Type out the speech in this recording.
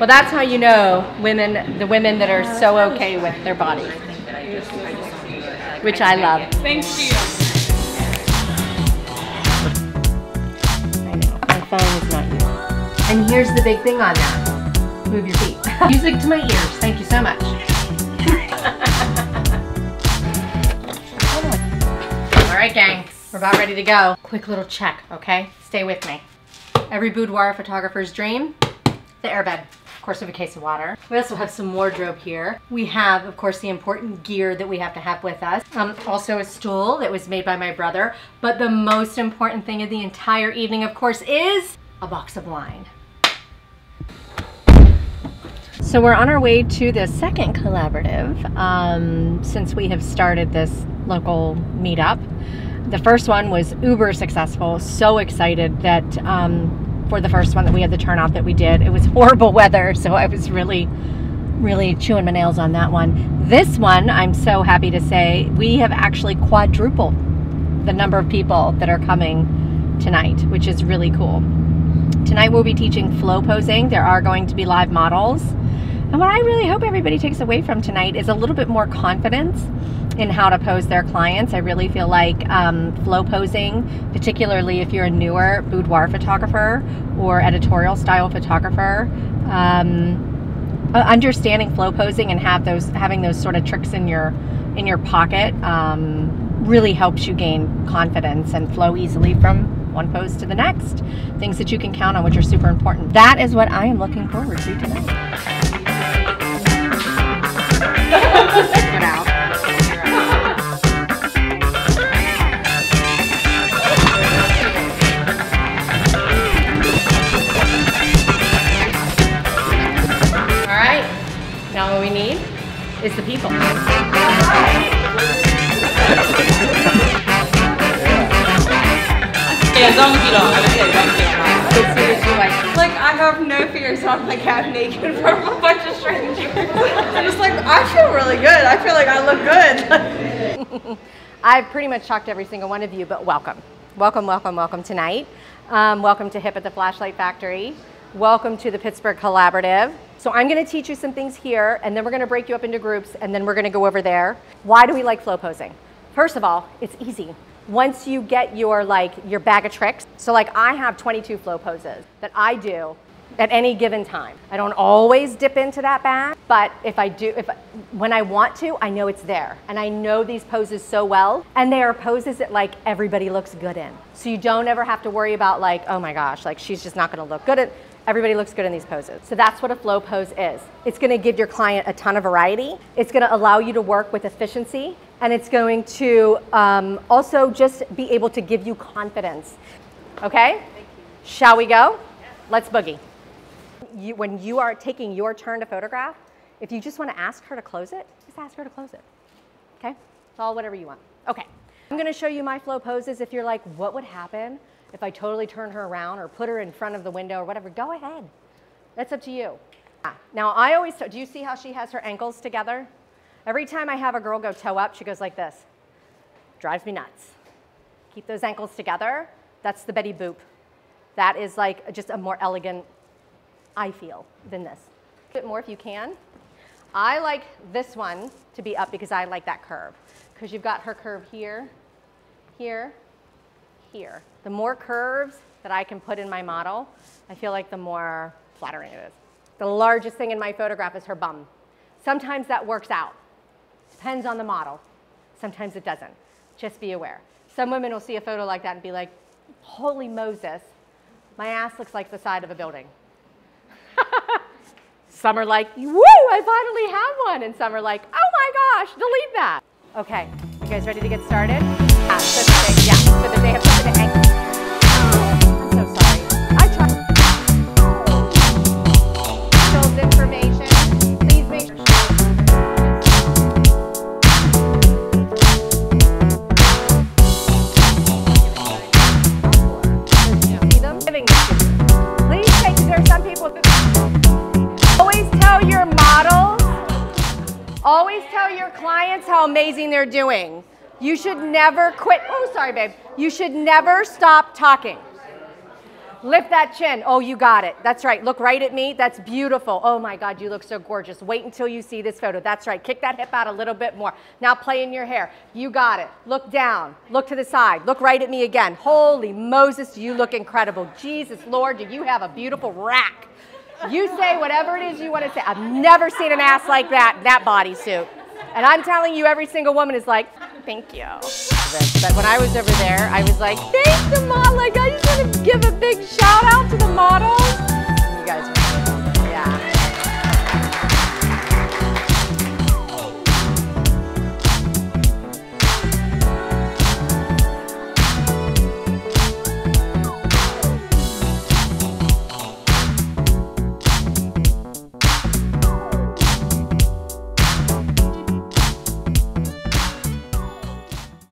Well, that's how you know women, the women that are so okay with their bodies, which I love. Thank you. I know. My phone is not you. And here's the big thing on that. Move your feet. Music to my ears. Thank you so much. All right, gang. We're about ready to go. Quick little check, okay? Stay with me. Every boudoir photographer's dream, the airbed. Of course, we have a case of water. We also have some wardrobe here. We have, of course, the important gear that we have to have with us. Um, also a stool that was made by my brother. But the most important thing of the entire evening, of course, is a box of wine. So we're on our way to the second collaborative um, since we have started this local meetup. The first one was uber successful. So excited that um, for the first one that we had the turnout that we did. It was horrible weather, so I was really, really chewing my nails on that one. This one, I'm so happy to say, we have actually quadrupled the number of people that are coming tonight, which is really cool. Tonight we'll be teaching flow posing. There are going to be live models. And what I really hope everybody takes away from tonight is a little bit more confidence in how to pose their clients. I really feel like um, flow posing, particularly if you're a newer boudoir photographer or editorial style photographer, um, uh, understanding flow posing and have those having those sort of tricks in your in your pocket um, really helps you gain confidence and flow easily from one pose to the next. Things that you can count on, which are super important. That is what I am looking forward to tonight. Now what we need is the people. Yeah, don't get on. Okay, don't get on. It's seriously like Like I have no fear, so I'm like half naked from a bunch of strangers. I'm just like I feel really good. I feel like I look good. I've pretty much shocked every single one of you, but welcome. Welcome, welcome, welcome tonight. Um, welcome to Hip at the Flashlight Factory. Welcome to the Pittsburgh Collaborative. So I'm gonna teach you some things here, and then we're gonna break you up into groups, and then we're gonna go over there. Why do we like flow posing? First of all, it's easy. Once you get your like your bag of tricks, so like I have 22 flow poses that I do at any given time. I don't always dip into that bag, but if I do, if when I want to, I know it's there, and I know these poses so well, and they are poses that like everybody looks good in. So you don't ever have to worry about like, oh my gosh, like she's just not going to look good at. Everybody looks good in these poses. So that's what a flow pose is. It's going to give your client a ton of variety. It's going to allow you to work with efficiency, and it's going to um, also just be able to give you confidence. Okay? Shall we go? Let's boogie you, when you are taking your turn to photograph, if you just want to ask her to close it, just ask her to close it. Okay? It's all whatever you want. Okay. I'm going to show you my flow poses. If you're like, what would happen if I totally turn her around or put her in front of the window or whatever? Go ahead. That's up to you. Ah, now, I always, do you see how she has her ankles together? Every time I have a girl go toe up, she goes like this. Drives me nuts. Keep those ankles together. That's the Betty Boop. That is like just a more elegant I feel, than this. A bit more if you can. I like this one to be up because I like that curve. Because you've got her curve here, here, here. The more curves that I can put in my model, I feel like the more flattering it is. The largest thing in my photograph is her bum. Sometimes that works out. Depends on the model. Sometimes it doesn't. Just be aware. Some women will see a photo like that and be like, holy Moses, my ass looks like the side of a building. Some are like, woo, I finally have one. And some are like, oh my gosh, delete that. Okay, you guys ready to get started? Ah, yeah, so yeah, so your clients how amazing they're doing. You should never quit. Oh, sorry, babe. You should never stop talking. Lift that chin. Oh, you got it. That's right. Look right at me. That's beautiful. Oh my God, you look so gorgeous. Wait until you see this photo. That's right. Kick that hip out a little bit more. Now play in your hair. You got it. Look down. Look to the side. Look right at me again. Holy Moses, you look incredible. Jesus, Lord, do you have a beautiful rack? You say whatever it is you want to say. I've never seen an ass like that that bodysuit. And I'm telling you, every single woman is like, thank you. But when I was over there, I was like, thanks, the model. Like, I just want to give a big shout out to the model." You guys